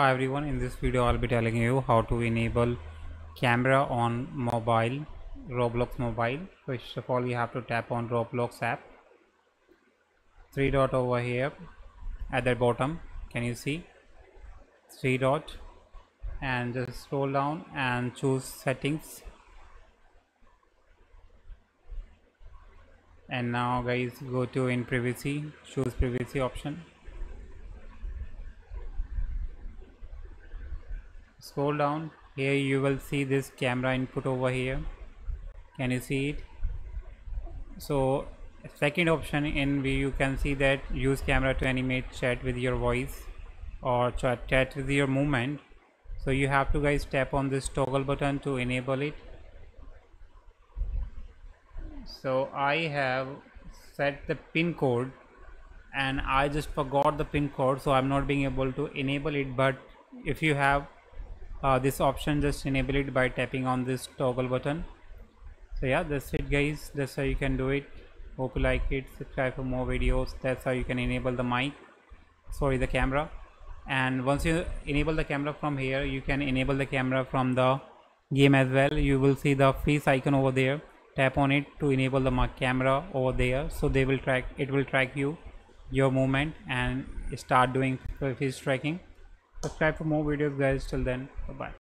Hi everyone, in this video I'll be telling you how to enable camera on mobile, Roblox mobile. First of all you have to tap on Roblox app. Three dot over here at the bottom, can you see? Three dot and just scroll down and choose settings. And now guys go to in privacy, choose privacy option scroll down. Here you will see this camera input over here. Can you see it? So second option in view you can see that use camera to animate chat with your voice or chat, chat with your movement. So you have to guys tap on this toggle button to enable it. So I have set the pin code and I just forgot the pin code so I'm not being able to enable it. But if you have uh, this option just enable it by tapping on this toggle button. So yeah that's it guys. That's how you can do it. Hope you like it. Subscribe for more videos. That's how you can enable the mic. Sorry the camera. And once you enable the camera from here you can enable the camera from the game as well. You will see the face icon over there. Tap on it to enable the camera over there. So they will track it will track you your movement and start doing freeze tracking subscribe for more videos guys. Till then bye bye